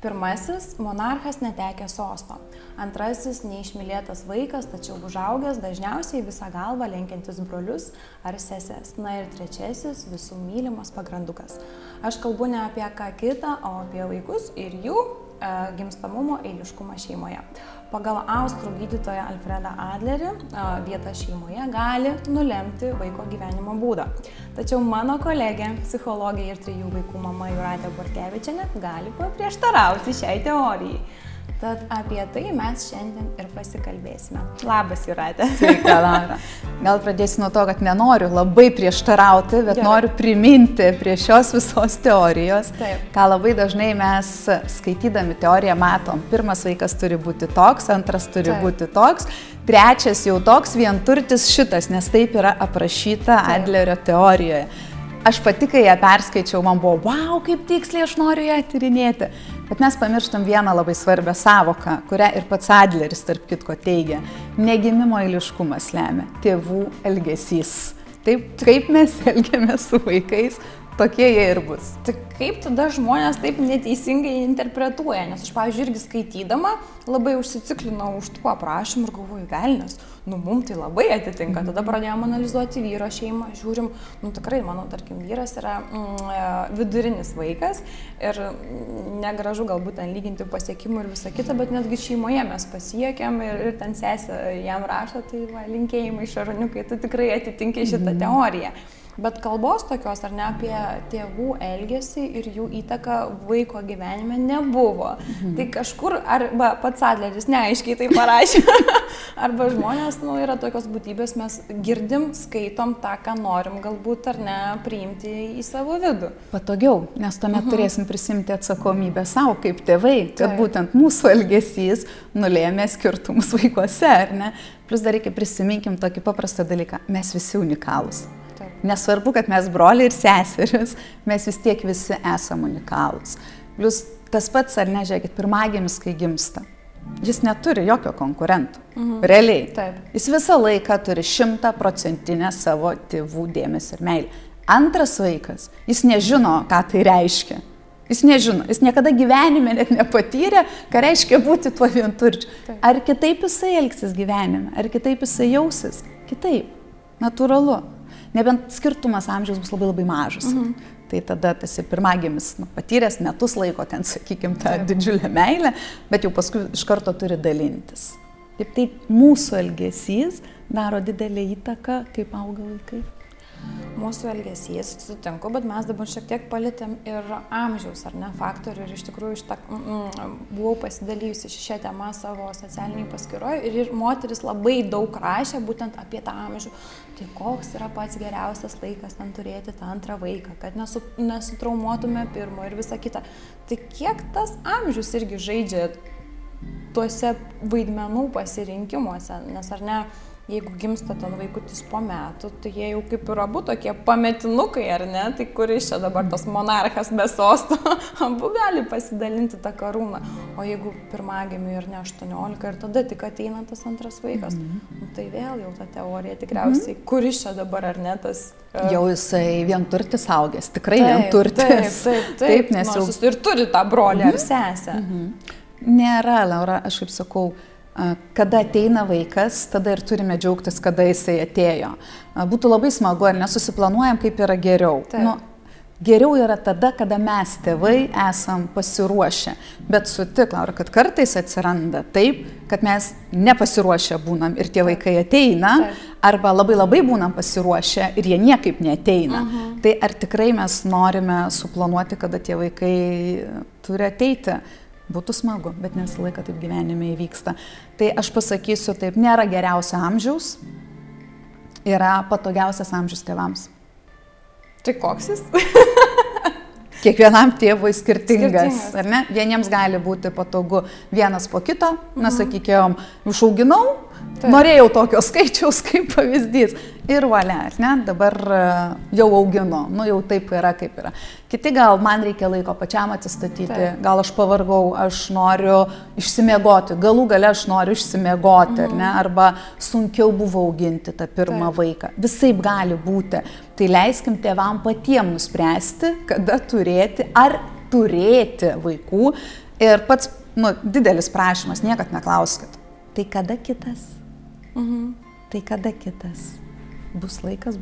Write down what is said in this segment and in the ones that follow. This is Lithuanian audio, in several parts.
Pirmasis - monarchas netekęs sosto. Antrasis - neišmylėtas vaikas, tačiau užaugęs dažniausiai visą galvą lenkiantis brolius ar sesės. Na ir trečiasis - visų mylimas pagrandukas. Aš kalbu ne apie ką kitą, o apie vaikus ir jų gimstamumo eiliškumą šeimoje. Pagal austrų gydytoją Alfredą Adlerį e, vieta šeimoje gali nulemti vaiko gyvenimo būdą. Tačiau mano kolegė, psichologė ir trijų vaikų mama Juratė Borkevičiane gali paprieštarauti šiai teorijai. Tad apie tai mes šiandien ir pasikalbėsime. Labas, Juratė. Sveika, Laura. Gal pradėsiu nuo to, kad nenoriu labai prieštarauti, bet Gerai. noriu priminti prie šios visos teorijos, Taip. ką labai dažnai mes skaitydami teoriją matom. Pirmas vaikas turi būti toks, antras turi Taip. būti toks, trečias jau toks vienturtis šitas, nes taip yra aprašyta Taip. Adlerio teorijoje. Aš pati, kai ją perskaičiau, man buvo, wow, kaip tiksliai aš noriu ją tyrinėti. Bet mes pamirštam vieną labai svarbią savoką, kurią ir pats Adleris, tarp kitko, teigia. Negimimo eiliškumas lemia tėvų elgesys. Taip, kaip mes elgiamės su vaikais, tokie jie ir bus. Tai kaip tada žmonės taip neteisingai interpretuoja, nes aš, pavyzdžiui, irgi skaitydama labai užsiciklinau už tų aprašymų ir galvoju, velnės, nu mum tai labai atitinka. Tada pradėjome analizuoti vyro šeimą, žiūrim, nu tikrai, mano, tarkim, vyras yra mm, e, vidurinis vaikas ir negražu galbūt ten lyginti pasiekimų ir visą kitą, bet netgi šeimoje mes pasiekėm ir, ir ten sesė jam rašo, tai va, linkėjimai šaroniukai, tu tikrai atitinki šitą mhm. teoriją. Bet kalbos tokios ar ne apie tėvų elgesį ir jų įtaką vaiko gyvenime nebuvo. Mhm. Tai kažkur, arba pats Adleris neaiškiai tai parašė, arba žmonės, nu, yra tokios būtybės, mes girdim, skaitom tą, ką norim galbūt ar ne priimti į savo vidų. Patogiau, nes tuomet mhm. turėsim prisimti atsakomybę savo kaip tėvai, kad Taip. būtent mūsų elgesys nulėmė skirtumus vaikuose, ar ne? Plus dar reikia prisiminkim tokį paprastą dalyką, mes visi unikalūs. Nesvarbu, kad mes broliai ir seseris, mes vis tiek visi esame unikalūs. Plus tas pats, ar ne, žiūrėkit, pirmagimis, kai gimsta. Jis neturi jokio konkurento. Mhm. Realiai. Taip. Jis visą laiką turi šimtaprocentinę savo tėvų dėmesį ir meilę. Antras vaikas, jis nežino, ką tai reiškia. Jis nežino, jis niekada gyvenime net nepatyrė, ką reiškia būti tuo vienturčiu. Ar kitaip jisai elgsis gyvenime, ar kitaip jisai jausis? Kitaip. Natūralu nebent skirtumas amžiaus bus labai labai mažas. Mhm. Tai tada tas pirmagimis nu, patyręs metus laiko ten, sakykime, tą Taip. didžiulę meilę, bet jau paskui iš karto turi dalintis. Taip tai mūsų elgesys daro didelį įtaką, kaip auga vaikai mūsų elgesys, sutinku, bet mes dabar šiek tiek palėtėm ir amžiaus, ar ne, faktorių. Ir iš tikrųjų šitą, mm, buvau pasidalyjusi šią temą savo socialiniai paskyroje ir moteris labai daug rašė būtent apie tą amžių. Tai koks yra pats geriausias laikas ten turėti tą antrą vaiką, kad nesu, nesutraumuotume pirmo ir visa kita. Tai kiek tas amžius irgi žaidžia tuose vaidmenų pasirinkimuose, nes ar ne, jeigu gimsta ten vaikutis po metų, tai jie jau kaip ir abu tokie pametinukai, ar ne, tai kuris čia dabar tas monarchas be sosto, abu gali pasidalinti tą karūną. O jeigu pirmagimiui ir ne 18 ir tada tik ateina tas antras vaikas, mm -hmm. nu, tai vėl jau ta teorija tikriausiai, mm -hmm. kuris čia dabar ar ne tas... Uh... Jau jisai vienturtis augęs, tikrai taip, vienturtis. Taip, taip, taip, taip nes jau... jis ir turi tą brolį -hmm. ar sesę. -hmm. Nėra, Laura, aš kaip sakau, uh, Kada ateina vaikas, tada ir turime džiaugtis, kada jisai atėjo. Būtų labai smagu, ar nesusiplanuojam, kaip yra geriau. Taip. Nu, Geriau yra tada, kada mes tėvai esam pasiruošę. Bet sutik, Laura, kad kartais atsiranda taip, kad mes nepasiruošę būnam ir tie vaikai ateina, arba labai labai būnam pasiruošę ir jie niekaip neteina. Uh mhm. -huh. Tai ar tikrai mes norime suplanuoti, kada tie vaikai turi ateiti? Būtų smagu, bet ne visą laiką taip gyvenime įvyksta. Tai aš pasakysiu taip, nėra geriausio amžiaus, yra patogiausias amžius tėvams. Tai koks jis? Kiekvienam tėvui skirtingas, skirtingas, ar ne? Vieniems gali būti patogu vienas po kito, mhm. na, sakykėjom, užauginau, Taip. Norėjau tokio skaičiaus kaip pavyzdys. Ir valia, ne, dabar e, jau auginu, nu jau taip yra, kaip yra. Kiti gal man reikia laiko pačiam atsistatyti, Taip. gal aš pavargau, aš noriu išsimiegoti, galų gale aš noriu išsimiegoti, mhm. ne, arba sunkiau buvo auginti tą pirmą Taip. vaiką. Visai gali būti. Tai leiskim tėvam patiems nuspręsti, kada turėti ar turėti vaikų Ir pats, nu, didelis prašymas, niekad neklauskit. Tai kada kitas? Mhm. Tai kada kitas? Bus laikas,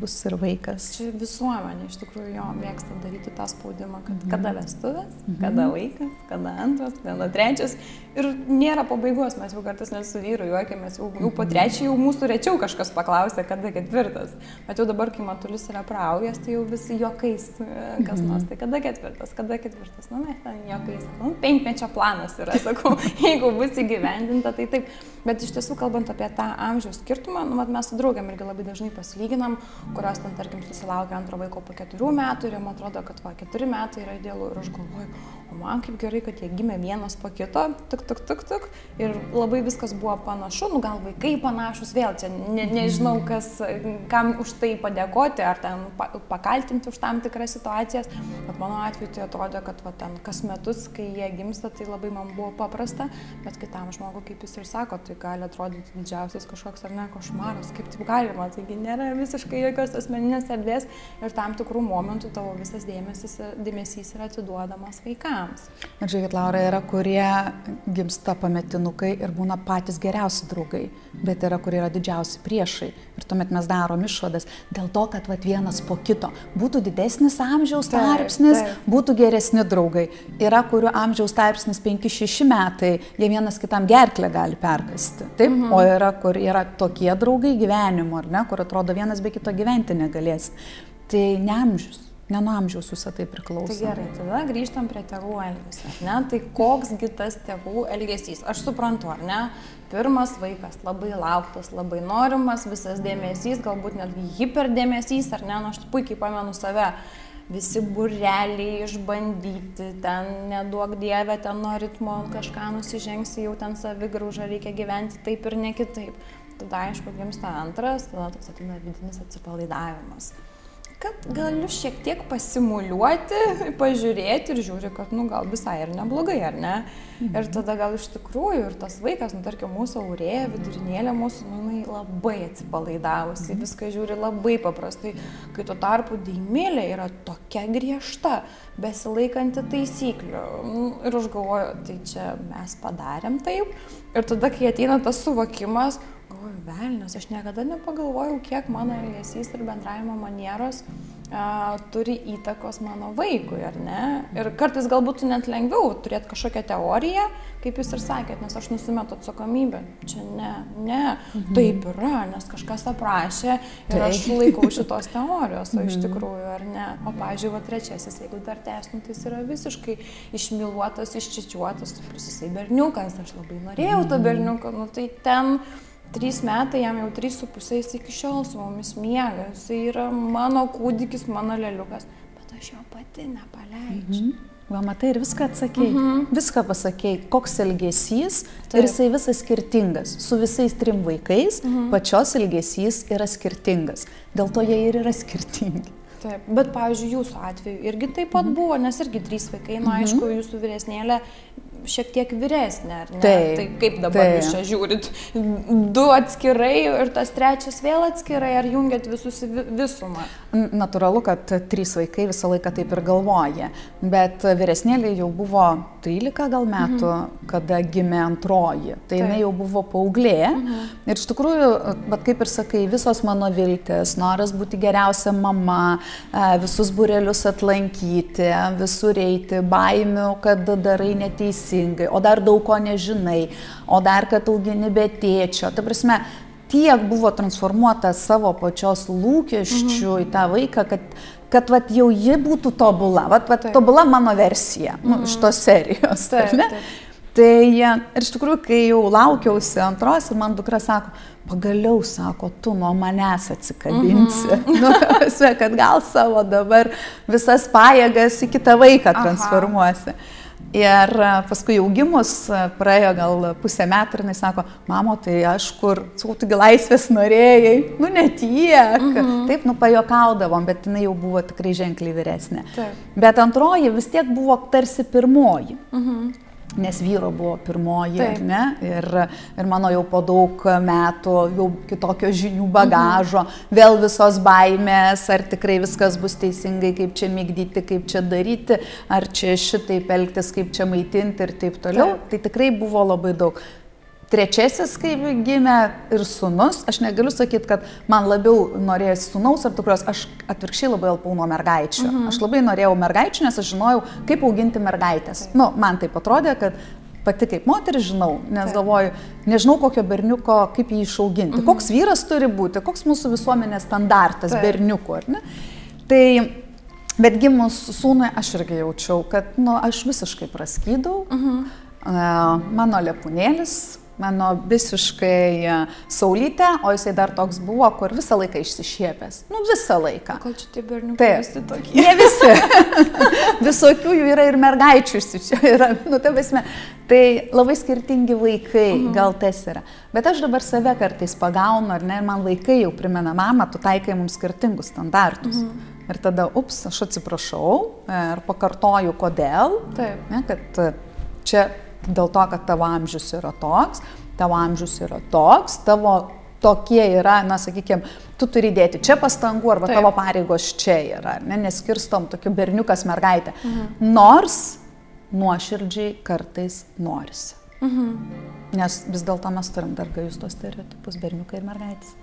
bus ir vaikas. Čia visuomenė iš tikrųjų jo mėgsta daryti tą spaudimą, kad mhm. kada vestuvės, mhm. kada vaikas, kada antras, kada trečias. Ir nėra pabaigos, mes jau kartais net su vyru juokiamės, jau, jau po trečio jau mūsų rečiau kažkas paklausė, kada ketvirtas. Bet jau dabar, kai matulis yra praaujas, tai jau visi juokais, kas nors, mhm. tai kada ketvirtas, kada ketvirtas, nu mes ten juokais, nu, penkmečio planas yra, sakau, jeigu bus įgyvendinta, tai taip. Bet iš tiesų, kalbant apie tą amžiaus skirtumą, nu, mes su draugiam irgi labai dažnai pasilyginam, kurios ten, tarkim, susilaukia antro vaiko po keturių metų ir jam atrodo, kad va, keturi metai yra idealu. Ir aš galvoju, o man kaip gerai, kad jie gimė vienas po kito, tik, tik, tik, tik, ir labai viskas buvo panašu, nu gal vaikai panašus, vėl čia ne, nežinau, kas, kam už tai padėkoti, ar ten pakaltinti už tam tikras situacijas, bet mano atveju tai atrodė, kad va, ten kas metus, kai jie gimsta, tai labai man buvo paprasta, bet kitam žmogui, kaip jūs ir sako, tai gali atrodyti didžiausias kažkoks ar ne košmaras, kaip taip galima, taigi nėra visiškai jokios jokios asmeninės erdvės ir tam tikrų momentų tavo visas dėmesys, dėmesys yra atiduodamas vaikams. Ir žiūrėkit, Laura, yra kurie gimsta pametinukai ir būna patys geriausi draugai, bet yra kurie yra didžiausi priešai. Ir tuomet mes darom išvadas dėl to, kad vat, vienas po kito būtų didesnis amžiaus tarpsnis, taip, taip. būtų geresni draugai. Yra, kurių amžiaus tarpsnis 5-6 metai, jie vienas kitam gerklę gali perkasti. Taip, mhm. o yra, kur yra tokie draugai gyvenimo, ar ne, kur atrodo vienas be kito gyvenimo gyventi negalės. Tai ne amžius. Ne nuo amžiaus visą tai priklauso. Tai gerai, tada grįžtam prie tėvų elgesio. Ne? Tai koksgi tas tėvų elgesys? Aš suprantu, ar ne? Pirmas vaikas labai lauktas, labai norimas, visas dėmesys, galbūt netgi hiperdėmesys, ar ne? Nu, aš puikiai pamenu save. Visi bureliai išbandyti, ten neduok dievę, ten nuo ritmo kažką nusižengsi, jau ten savigraužą reikia gyventi taip ir ne kitaip tada aišku gimsta antras, tada toks ateina vidinis atsipalaidavimas. Kad galiu šiek tiek pasimuliuoti, pažiūrėti ir žiūri, kad, nu, gal visai ir neblogai, ar ne? Mhm. Ir tada gal iš tikrųjų ir tas vaikas, nu, tarkim, mūsų aurėja, vidurinėlė mūsų, nu, jinai labai atsipalaidavusi, mhm. viską žiūri labai paprastai, kai tuo tarpu deimėlė yra tokia griežta, besilaikanti taisyklių. Nu, ir aš galvoju, tai čia mes padarėm taip. Ir tada, kai ateina tas suvokimas, galvoju, velnės, aš niekada nepagalvojau, kiek mano elgesys ir bendravimo manieros a, turi įtakos mano vaikui, ar ne? Ir kartais galbūt net lengviau turėti kažkokią teoriją, kaip jūs ir sakėt, nes aš nusimetu atsakomybę. Čia ne, ne, mhm. taip yra, nes kažkas aprašė ir taip. aš laikau šitos teorijos, o iš mhm. tikrųjų, ar ne? O, pažiūrėjau, trečiasis, jeigu dar tesnų, tai jis yra visiškai išmiluotas, iščičiuotas, plus jisai berniukas, aš labai norėjau to mhm. berniuko, nu tai ten trys metai, jam jau trys su pusė, jis iki šiol su mumis miega, jis yra mano kūdikis, mano leliukas, bet aš jo pati nepaleidžiu. Mhm. Va, matai, ir viską atsakėjai. Mhm. Mm viską pasakėjai, koks elgesys Taip. ir jisai visas skirtingas. Su visais trim vaikais mhm. Mm pačios elgesys yra skirtingas. Dėl to jie ir yra skirtingi. Taip, bet, pavyzdžiui, jūsų atveju irgi taip pat mhm. buvo, nes irgi trys vaikai, na, nu, aišku, mhm. jūsų vyresnėlė šiek tiek vyresnė, ar ne? Taip, tai kaip dabar taip. jūs čia žiūrit? Du atskirai ir tas trečias vėl atskirai, ar jungiat visus visumą? Natūralu, kad trys vaikai visą laiką taip ir galvoja, bet vyresnėlė jau buvo 13 gal metų, mhm. kada gimė antroji, tai taip. jinai jau buvo paauglė. Mhm. Ir iš tikrųjų, bet kaip ir sakai, visos mano viltis, noras būti geriausia mama, visus burelius atlankyti, visur eiti, baimių, kad darai neteisybę neteisingai, o dar daug ko nežinai, o dar kad augini be tėčio. Ta prasme, tiek buvo transformuota savo pačios lūkesčių mhm. į tą vaiką, kad, kad vat, jau ji būtų tobula, vat, vat, tobula mano versija nu, mhm. nu, iš tos serijos. Taip, taip. Tai ir iš tikrųjų, kai jau laukiausi antros ir man dukra sako, pagaliau sako, tu nuo manęs atsikabinsi, mm -hmm. nu, kad gal savo dabar visas pajėgas į kitą vaiką transformuosi. Aha. Ir e, paskui jau gimus, e, praėjo gal pusę metų ir jis sako, mamo, tai aš kur, sakau, tugi laisvės norėjai, nu netiek. Mm -hmm. Taip, nu pajokaudavom, bet jinai jau buvo tikrai ženkliai vyresnė. Taip. Bet antroji vis tiek buvo tarsi pirmoji. Mm -hmm. Nes vyro buvo pirmoji, Taip. ne? Ir, ir mano jau po daug metų, jau kitokio žinių bagažo, mhm. vėl visos baimės, ar tikrai viskas bus teisingai, kaip čia mygdyti, kaip čia daryti, ar čia šitaip elgtis, kaip čia maitinti ir taip toliau. Taip. Tai tikrai buvo labai daug. Trečiasis, kai gimė ir sunus, aš negaliu sakyti, kad man labiau norėjosi sunaus ar dukros, aš atvirkščiai labai alpau nuo mergaičių. Mhm. Aš labai norėjau mergaičių, nes aš žinojau, kaip auginti mergaitės. Taip. Nu, man tai atrodė, kad pati kaip moteris žinau, nes Taip. galvoju, nežinau kokio berniuko, kaip jį išauginti, mhm. koks vyras turi būti, koks mūsų visuomenės standartas Taip. berniukų, ar ne? Tai, bet gimus sūnui aš irgi jaučiau, kad, nu, aš visiškai praskydau, mhm. uh, mano lepūnėlis mano visiškai e, saulytė, o jisai dar toks buvo, kur visą laiką išsišiepęs. Nu, visą laiką. Gal čia tie berniukai visi tokie? Ne visi. Visokių jų yra ir mergaičių yra. Nu, tai, visme, tai labai skirtingi vaikai, uh mhm. -huh. gal tas yra. Bet aš dabar save kartais pagaunu, ar ne, ir man vaikai jau primena, mama, tu taikai mums skirtingus standartus. Uh mhm. -huh. Ir tada, ups, aš atsiprašau ir pakartoju, kodėl. Taip. Ne, kad e, čia dėl to, kad tavo amžius yra toks, tavo amžius yra toks, tavo tokie yra, na, sakykime, tu turi dėti čia pastangų arba Taip. tavo pareigos čia yra, ne, neskirstom tokiu berniukas mergaitė. Mhm. Nors nuoširdžiai kartais norisi. Mhm. Nes vis dėlto mes turim dar gajus tos stereotipus berniukai ir mergaitės.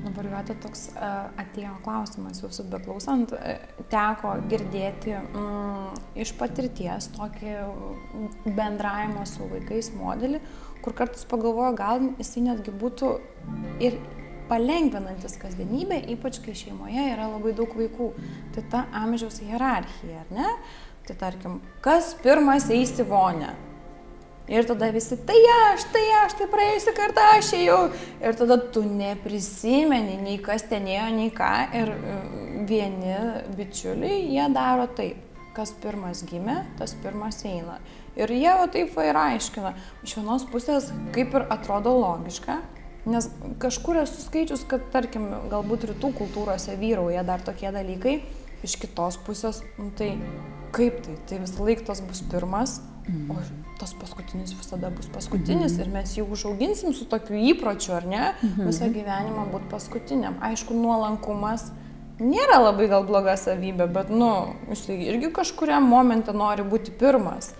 Dabar juoda toks e, atėjo klausimas jūsų beklausant, e, teko girdėti mm, iš patirties tokį bendravimo su vaikais modelį, kur kartais pagalvoju, gal jisai netgi būtų ir palengvinantis kasdienybę, ypač kai šeimoje yra labai daug vaikų. Tai ta amžiaus hierarchija, ar ne? Tai tarkim, kas pirmas eis į vonę? Ir tada visi, tai aš, tai aš, tai praėjusią kartą aš ėjau. Ir tada tu neprisimeni nei kas ten ėjo, nei ką. Ir e, vieni bičiuliai, jie daro taip. Kas pirmas gimė, tas pirmas eina. Ir jie va taip va ir aiškina. Iš vienos pusės kaip ir atrodo logiška, nes kažkur esu skaičius, kad tarkim, galbūt rytų kultūrose vyrauja dar tokie dalykai. Iš kitos pusės, nu, tai kaip tai, tai visą laiką tas bus pirmas. O tas paskutinis visada bus paskutinis mm. ir mes jį užauginsim su tokiu įpročiu, ar ne? Mm. Visą gyvenimą būti paskutiniam. Aišku, nuolankumas nėra labai gal bloga savybė, bet, nu, jis irgi kažkuriam momente nori būti pirmas.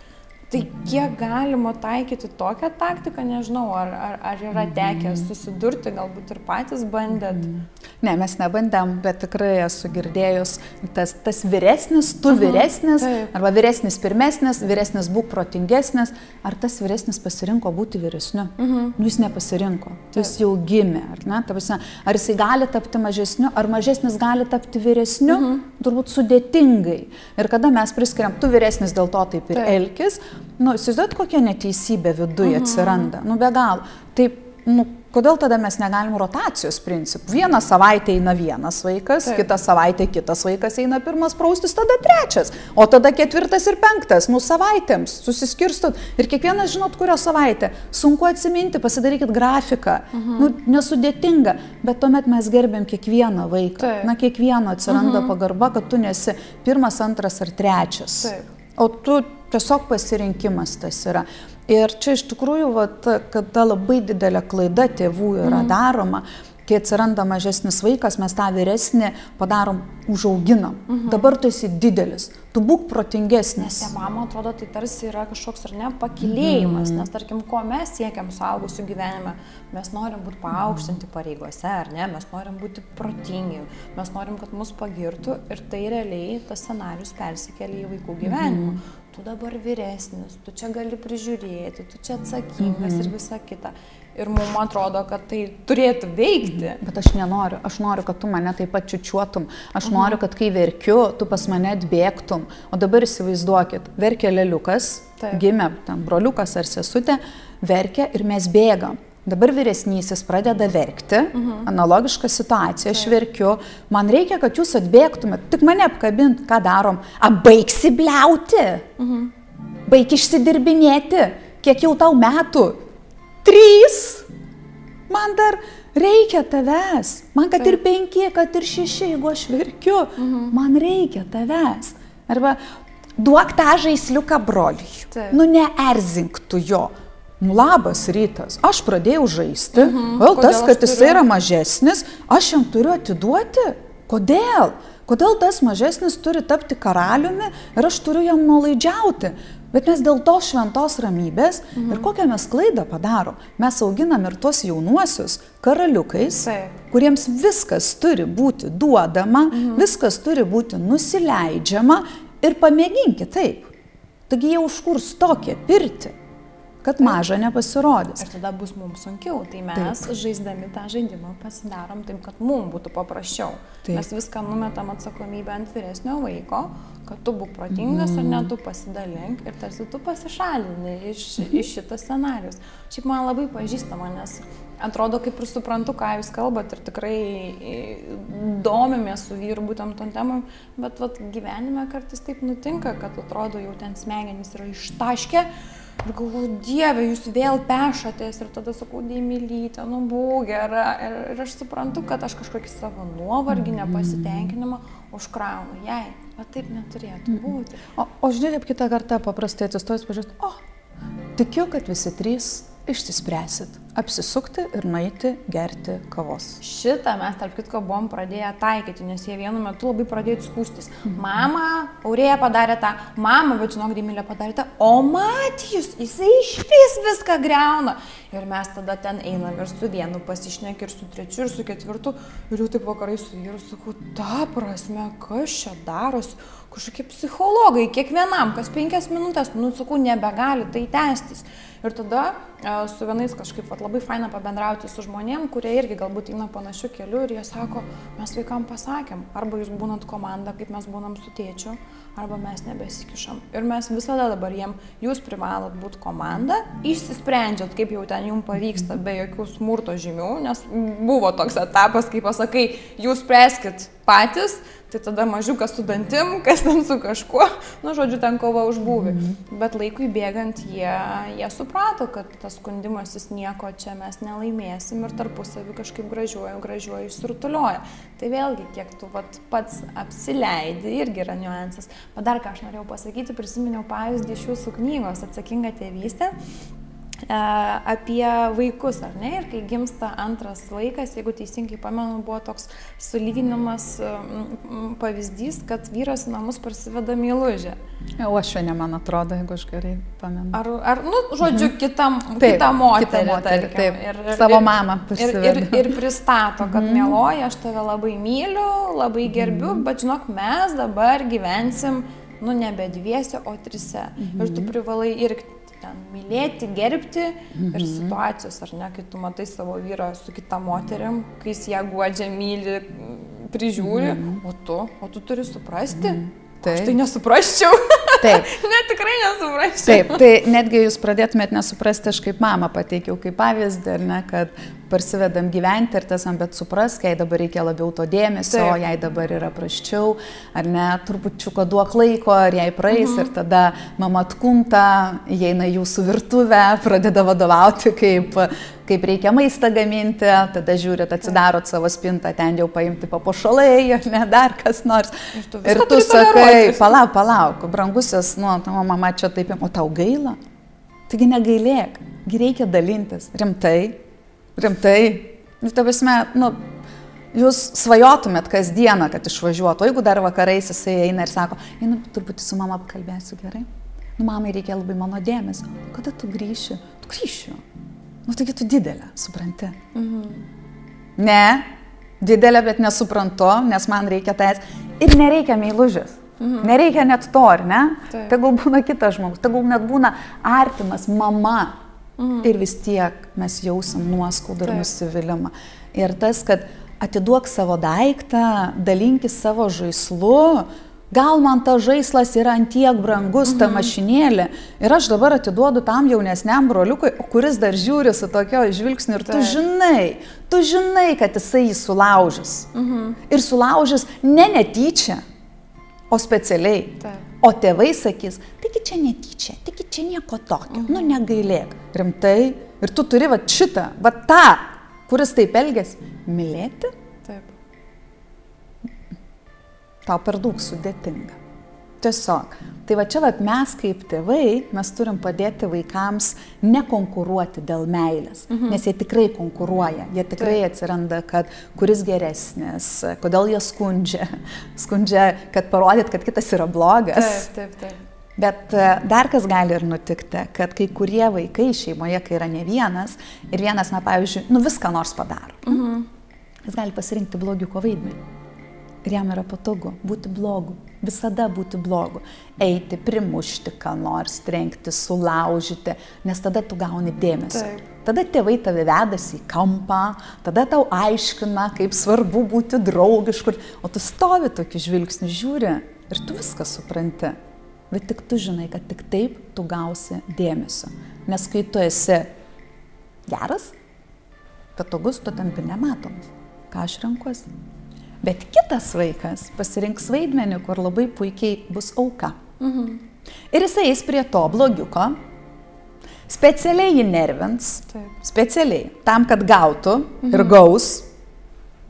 Tai kiek galima taikyti tokią taktiką, nežinau, ar, ar, ar yra tekę mhm. susidurti, galbūt ir patys bandėt. Mhm. Ne, mes nebandėm, bet tikrai esu girdėjus, tas, tas vyresnis, tu mhm, vyresnis, taip. arba vyresnis pirmesnis, vyresnis būk protingesnis, ar tas vyresnis pasirinko būti vyresniu? Mhm. Nu, jis nepasirinko, taip. jis jau gimė, ar ne? Prasme, ar jisai gali tapti mažesniu, ar mažesnis gali tapti vyresniu, mhm. turbūt sudėtingai. Ir kada mes priskiriam, tu vyresnis dėl to taip ir taip. elgis, nu, įsivaizduot, kokia neteisybė viduje mhm. atsiranda, nu, be galo. Taip, nu, kodėl tada mes negalim rotacijos principų? Vieną savaitę eina vienas vaikas, Taip. kitą savaitę kitas vaikas eina pirmas praustis, tada trečias, o tada ketvirtas ir penktas, nu savaitėms susiskirstot ir kiekvienas žinot, kurio savaitę. Sunku atsiminti, pasidarykit grafiką, mhm. nu, nesudėtinga, bet tuomet mes gerbėm kiekvieną vaiką. Taip. Na, kiekvieno atsiranda mhm. pagarba, kad tu nesi pirmas, antras ar trečias. Taip. O tu tiesiog pasirinkimas tas yra. Ir čia iš tikrųjų, vat, kad ta labai didelė klaida tėvų yra mm. daroma, kai atsiranda mažesnis vaikas, mes tą vyresnį padarom, užauginam. Mhm. Dabar tu esi didelis, tu būk protingesnis. Nes mama atrodo, tai tarsi yra kažkoks ar ne pakilėjimas, mhm. nes tarkim, ko mes siekiam suaugusių gyvenime, mes norim būti paaukštinti pareigose, ar ne, mes norim būti protingi, mes norim, kad mus pagirtų ir tai realiai tas scenarius persikelia į vaikų gyvenimą. Mhm tu dabar vyresnis, tu čia gali prižiūrėti, tu čia atsakingas mhm. ir visa kita. Ir mums atrodo, kad tai turėtų veikti. Bet aš nenoriu, aš noriu, kad tu mane taip pat čiučiuotum, aš mhm. noriu, kad kai verkiu, tu pas mane atbėgtum. O dabar įsivaizduokit, verkia leliukas, taip. gimė ten broliukas ar sesutė, verkia ir mes bėgam. Dabar vyresnysis pradeda verkti, uh mhm. -huh. analogiška situacija, aš verkiu, man reikia, kad jūs atbėgtumėt, tik mane apkabint, ką darom, abaigsi bliauti, uh mhm. -huh. baig išsidirbinėti, kiek jau tau metų, trys, man dar reikia tavęs, man kad ir penki, kad ir šeši, jeigu aš verkiu, uh mhm. -huh. man reikia tavęs. Arba duok tą žaisliuką broliui. Taip. Nu, neerzink tu jo. Labas rytas, aš pradėjau žaisti, mhm. vėl Kodėl tas, kad jis yra mažesnis, aš jam turiu atiduoti. Kodėl? Kodėl tas mažesnis turi tapti karaliumi ir aš turiu jam nuolaidžiauti? Bet mes dėl to šventos ramybės mhm. ir kokią mes klaidą padarom. Mes auginam ir tuos jaunuosius karaliukais, Taip. kuriems viskas turi būti duodama, mhm. viskas turi būti nusileidžiama ir pamėginkit taip. Taigi jie užkurs tokią pirtį, kad maža nepasirodys. Ir tada bus mums sunkiau. Tai mes taip. žaisdami tą žaidimą pasidarom taip, kad mums būtų paprasčiau. Taip. Mes viską numetam atsakomybę ant vyresnio vaiko, kad tu būk protingas mm. ar ne, tu pasidalink ir tarsi tu pasišalini iš, iš šitas scenarius. Šiaip man labai pažįstama, nes atrodo kaip ir suprantu, ką jūs kalbat ir tikrai domimės su vyru būtent tom temom, bet vat, gyvenime kartais taip nutinka, kad atrodo jau ten smegenys yra ištaškę. Ir galvoju, Dieve, jūs vėl pešatės ir tada sakau, Dėmylytė, nu būk gera. Ir, ir aš suprantu, kad aš kažkokį savo nuovargį, nepasitenkinimą užkraunu jai. Bet taip neturėtų būti. O, o žinai, kaip kitą kartą paprastai atsistojus pažiūrėti, o, tikiu, kad visi trys išsispręsit. Apsisukti ir nueiti gerti kavos. Šitą mes, tarp kitko, buvom pradėję taikyti, nes jie vienu metu labai pradėjo skūstis. Mama, Aurėja padarė tą, mama, bet žinok, Dimilė padarė tą, o Matijus, jisai iš vis viską greuna. Ir mes tada ten einam ir su vienu pasišneki, ir su trečiu, ir su ketvirtu, ir jau taip vakarai su vyru sakau, ta prasme, kas čia darosi, kažkokie psichologai, kiekvienam, kas penkias minutės, nu, sakau, nebegali tai tęstis. Ir tada e, su vienais kažkaip vat, labai faina pabendrauti su žmonėm, kurie irgi galbūt eina panašiu keliu ir jie sako, mes vaikam pasakėm, arba jūs būnat komanda, kaip mes būnam su tėčiu, arba mes nebesikišam. Ir mes visada dabar jiem, jūs privalot būti komanda, išsisprendžiat, kaip jau ten jums pavyksta, be jokių smurto žymių, nes buvo toks etapas, kai pasakai, jūs spręskit patys, tai tada mažiukas su dantim, kas ten su kažkuo, nu, žodžiu, ten kova už būvį. Bet laikui bėgant jie, jie suprato, kad tas skundimasis nieko čia mes nelaimėsim ir tarpusavį kažkaip gražiuoju, gražiuoju išsirutulioja. Tai vėlgi, kiek tu vat, pats apsileidi, irgi yra niuansas. Bet dar ką aš norėjau pasakyti, prisiminiau pavyzdį iš jūsų knygos Atsakinga tėvystė apie vaikus, ar ne? Ir kai gimsta antras vaikas, jeigu teisingai pamenu, buvo toks sulyginimas pavyzdys, kad vyras namus parsiveda mylužę. O aš šiandien, man atrodo, jeigu aš gerai pamenu. Ar, ar nu, žodžiu, kitam, Taip, kitą moterį, kitą moterį, tarkim, taip. Savo mamą ir, ir, parsiveda. ir pristato, kad mm. mėloji, aš tave labai myliu, labai gerbiu, mm. bet žinok, mes dabar gyvensim, nu, nebe dviese, o trise. Mm. Ir tu privalai ir ten mylėti, gerbti Mhm. ir situacijos, ar ne, kai tu matai savo vyrą su kita moterim, kai jis ją guodžia, myli, prižiūri, o tu, o tu turi suprasti. Aš Mhm. Taip. tai nesuprasčiau. Taip. ne, tikrai nesuprasčiau. Taip, tai netgi jūs pradėtumėt nesuprasti, aš kaip mama pateikiau kaip pavyzdį, ar ne, kad parsivedam gyventi ir tas, bet suprask, jai dabar reikia labiau to dėmesio, Taip. jai dabar yra praščiau, ar ne, turbūt duok laiko, ar jai praeis mhm. ir tada mama atkunta, įeina jūsų virtuvę, pradeda vadovauti, kaip, kaip reikia maistą gaminti, tada žiūrit, atsidarot savo spintą, ten jau paimti papuošalai, ar ne, dar kas nors. Ir tu Ir tu sakai, palauk, palauk, brangusis, nu, tavo mama čia taip, o tau gaila? Taigi negailėk, reikia dalintis, rimtai, rimtai. Nu, ta prasme, nu, jūs svajotumėt kasdieną, kad išvažiuotų, o jeigu dar vakarais jisai eina ir sako, einu truputį su mama pakalbėsiu gerai. Nu, mamai reikia labai mano dėmesio. Kada tu grįši? Tu grįšiu. Nu, taigi tu didelė, supranti. Ne, didelė, bet nesuprantu, nes man reikia tais. Ir nereikia meilužės. Mhm. Nereikia net to, ar ne? Taip. Tegul būna kitas žmogus, tegul net būna artimas mama. Mhm. Ir vis tiek mes jausim nuoskaudą ir nusivylimą. Ir tas, kad atiduok savo daiktą, dalinkis savo žaislu, gal man tas žaislas yra antiek brangus, ta mašinėlė. Ir aš dabar atiduodu tam jaunesniam broliukui, kuris dar žiūri su tokio žvilgsniu ir tu Taip. žinai, tu žinai, kad jisai jį sulaužys. Ir sulaužys ne netyčia, o specialiai. Taip. O tėvai sakys, taigi čia netyčia, taigi čia nieko tokio, nu negailėk, rimtai. Ir tu turi va šitą, va tą, kuris taip elgesi, mylėti, Taip. tau per daug sudėtinga. Tiesiog. Tai va čia va, mes kaip tėvai, mes turim padėti vaikams nekonkuruoti dėl meilės, mhm. nes jie tikrai konkuruoja, jie tikrai taip. atsiranda, kad kuris geresnis, kodėl jie skundžia, skundžia, kad parodyt, kad kitas yra blogas. Taip, taip, taip. Bet e, dar kas gali ir nutikti, kad kai kurie vaikai šeimoje, kai yra ne vienas ir vienas, na pavyzdžiui, nu viską nors padaro, mhm. jis gali pasirinkti blogiuko vaidmenį. Ir jam yra patogu būti blogu, visada būti blogu. Eiti, primušti, ką nors, trenkti, sulaužyti, nes tada tu gauni dėmesio. Taip. Tada tėvai tave vedasi į kampą, tada tau aiškina, kaip svarbu būti draugišku, o tu stovi tokiu žvilgsniu, žiūri ir tu viską supranti. Bet tik tu žinai, kad tik taip tu gausi dėmesio. Nes kai tu esi geras, patogus, tu tampi nematomas. Ką aš renkuosi? Bet kitas vaikas pasirinks vaidmenį, kur labai puikiai bus auka. Mhm. Ir jisai eis prie to blogiuko, specialiai jį nervins, taip. specialiai, tam, kad gautų mhm. ir gaus,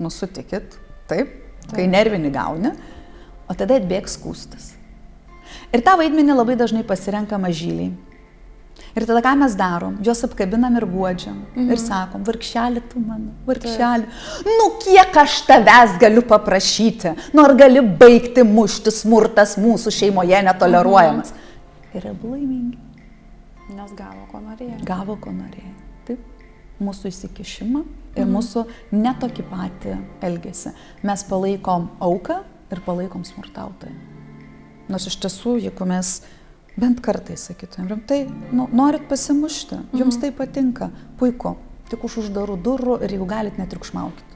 nusutikit, taip, taip, kai nervini gauni, o tada atbėgs skūstas. Ir tą vaidmenį labai dažnai pasirenka mažyliai. Ir tada ką mes darom? Juos apkabinam ir guodžiam. Mhm. Ir sakom, vargšelį tu mano, vargšelį. Tai. Nu, kiek aš tavęs galiu paprašyti? Nu, ar gali baigti mušti smurtas mūsų šeimoje netoleruojamas? Mhm. Ir abu laimingi. Nes gavo, ko norėjo. Gavo, ko norėjo. Taip. Mūsų įsikišimą ir mhm. mūsų netokį patį elgesį. Mes palaikom auką ir palaikom smurtautoją. Nors iš tiesų, jeigu mes bent kartais sakytumėm, rimtai, nu, norit pasimušti, jums mhm. tai patinka, puiku, tik už uždarų durų ir jau galit netriukšmaukit.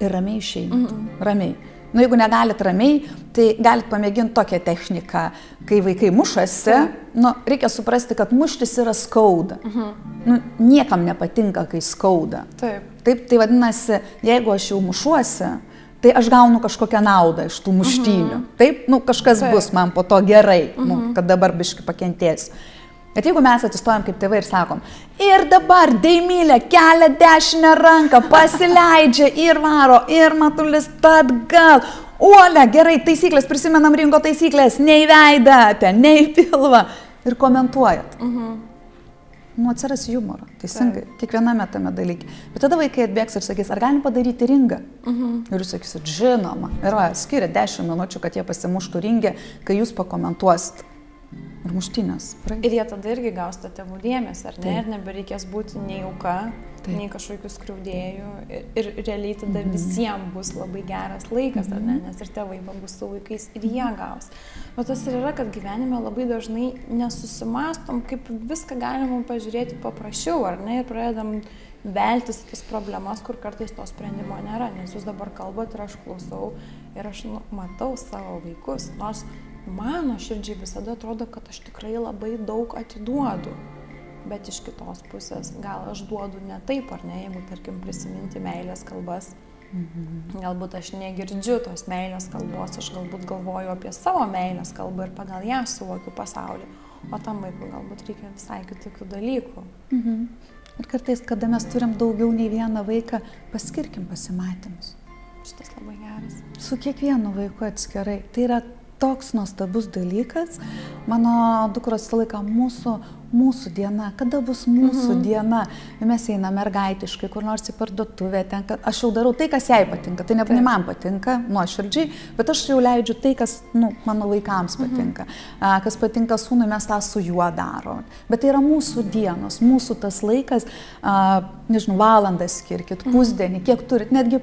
Ir ramiai išeinat, mhm. ramiai. Nu, jeigu negalit ramiai, tai galit pamėginti tokią techniką, kai vaikai mušasi, nu, reikia suprasti, kad muštis yra skauda. Mhm. Nu, niekam nepatinka, kai skauda. Taip. Taip, tai vadinasi, jeigu aš jau mušuosi, tai aš gaunu kažkokią naudą iš tų muštynių. Mhm. Taip, nu, kažkas Taip. bus man po to gerai, nu, mhm. nu, kad dabar biški pakentėsiu. Bet jeigu mes atsistojam kaip tėvai ir sakom, ir dabar Deimylė kelia dešinę ranką, pasileidžia ir varo, ir matulis atgal. Uolė, gerai, taisyklės, prisimenam rinko taisyklės, nei veidą, ten, nei pilvą. Ir komentuojat. Mhm nu, atsiras humoro, teisingai, Taip. kiekviename tame dalyke. Bet tada vaikai atbėgs ir sakys, ar galim padaryti ringą? Uh mhm. -huh. Ir jūs sakysit, žinoma, ir va, skiria 10 minučių, kad jie pasimuštų ringę, kai jūs pakomentuosit. Ir muštinės. Ir jie tada irgi gaus tą tėvų dėmesį, ar ne? Taip. Ir nebereikės būti nei auka, Taip. nei kažkokių skriaudėjų. Ir, ir realiai tada mhm. visiems bus labai geras laikas, mhm. ne? nes ir tėvai bus su vaikais ir jie gaus. O tas ir yra, kad gyvenime labai dažnai nesusimastom, kaip viską galima pažiūrėti paprasčiau, ar ne? Ir pradedam veltis tas problemas, kur kartais to sprendimo nėra. Nes jūs dabar kalbate ir aš klausau ir aš nu, matau savo vaikus. Nors mano širdžiai visada atrodo, kad aš tikrai labai daug atiduodu bet iš kitos pusės gal aš duodu ne taip, ar ne, jeigu, tarkim, prisiminti meilės kalbas. Mhm. Galbūt aš negirdžiu tos meilės kalbos, aš galbūt galvoju apie savo meilės kalbą ir pagal ją suvokiu pasaulį, o tam vaikui galbūt reikia visai kitokių dalykų. Mhm. Ir kartais, kada mes turim daugiau nei vieną vaiką, paskirkim pasimatymus. Šitas labai geras. Su kiekvienu vaiku atskirai. Tai yra toks nuostabus dalykas. Mano dukros visą laiką mūsų mūsų diena, kada bus mūsų mhm. diena. Mes einame mergaitiškai, kur nors į parduotuvę, ten, aš jau darau tai, kas jai patinka, tai nebūtinai man patinka, nuoširdžiai, bet aš jau leidžiu tai, kas nu, mano vaikams mhm. patinka. Mhm. Kas patinka sūnui, mes tą su juo darom. Bet tai yra mūsų dienos, mūsų tas laikas, nežinau, valandą skirkit, mhm. pusdienį, kiek turit, netgi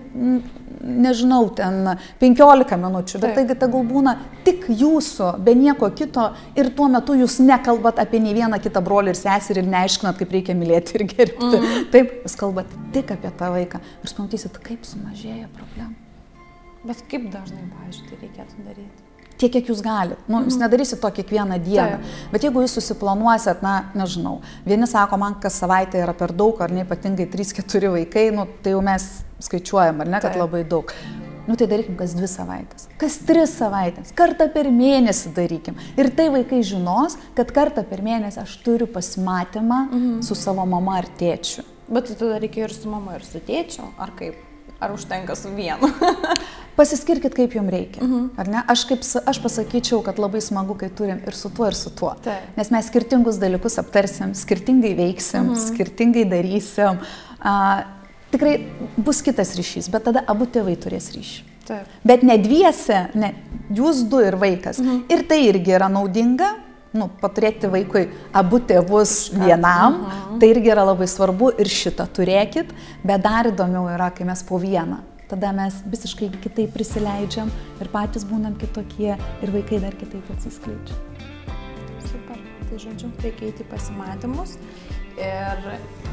nežinau, ten 15 minučių, bet taigi tegul būna tik jūsų, be nieko kito ir tuo metu jūs nekalbat apie nei vieną kitą brolį ir seserį ir neaiškinat, kaip reikia mylėti ir gerbti. Mm. Taip, jūs kalbat tik apie tą vaiką ir pamatysit, kaip sumažėja problemų. Bet kaip dažnai, pavyzdžiui, tai reikėtų daryti? tiek, kiek jūs galite. Nu, jūs mhm. nedarysit to kiekvieną dieną. Taip. Bet jeigu jūs susiplanuosit, na, nežinau, vieni sako, man kas savaitė yra per daug, ar neypatingai 3-4 vaikai, nu, tai jau mes skaičiuojam, ar ne, kad Taip. labai daug. Nu tai darykim kas dvi savaitės, kas tris savaitės, kartą per mėnesį darykim. Ir tai vaikai žinos, kad kartą per mėnesį aš turiu pasimatymą mhm. su savo mama ar tėčiu. Bet tai tada reikia ir su mama, ir su tėčiu, ar kaip? Ar užtenka su vienu? pasiskirkit kaip jums reikia. Mhm. Ar ne? Aš, kaip, aš pasakyčiau, kad labai smagu, kai turim ir su tuo, ir su tuo. Taip. Nes mes skirtingus dalykus aptarsim, skirtingai veiksim, mhm. skirtingai darysim. A, tikrai bus kitas ryšys, bet tada abu tėvai turės ryšį. Taip. Bet ne dviese, ne, jūs du ir vaikas. Mhm. Ir tai irgi yra naudinga, nu, paturėti vaikui abu tėvus vienam, mhm. tai irgi yra labai svarbu ir šitą turėkit, bet dar įdomiau yra, kai mes po vieną tada mes visiškai kitaip prisileidžiam ir patys būnam kitokie ir vaikai dar kitaip atsiskleidžia. Super, tai žodžiu, reikia eiti pasimatymus ir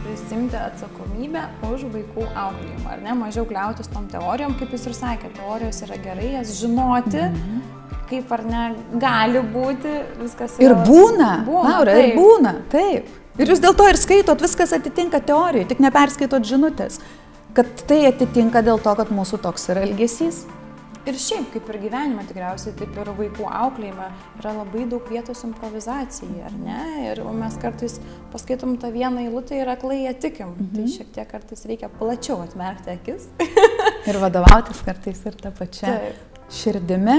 prisimti atsakomybę už vaikų auklėjimą, ar ne, mažiau kliautis tom teorijom, kaip jūs ir sakėte, teorijos yra gerai, jas žinoti. Mm -hmm kaip ar ne, gali būti, viskas yra. Ir būna, būna Laura, taip. ir būna, taip. Ir jūs dėl to ir skaitot, viskas atitinka teorijai, tik neperskaitot žinutės kad tai atitinka dėl to, kad mūsų toks yra elgesys. Ir šiaip, kaip ir gyvenime tikriausiai, taip ir vaikų auklėjime yra labai daug vietos improvizacijai, ar ne? Ir mes kartais paskaitom tą vieną eilutę ir aklai ją tikim. Tai mhm. Tai šiek tiek kartais reikia plačiau atmerkti akis. ir vadovautis kartais ir tą pačią taip. širdimi.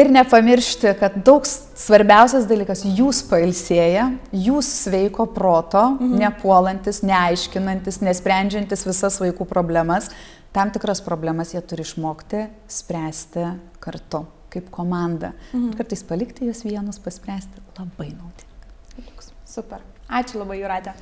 Ir nepamiršti, kad daug svarbiausias dalykas - jūs pailsėję, jūs sveiko proto, mhm. nepuolantis, neaiškinantis, nesprendžiantis visas vaikų problemas. Tam tikras problemas jie turi išmokti spręsti kartu, kaip komanda. Mhm. Kartais palikti juos vienus, paspręsti labai naudinga. Super. Ačiū labai, Juratė.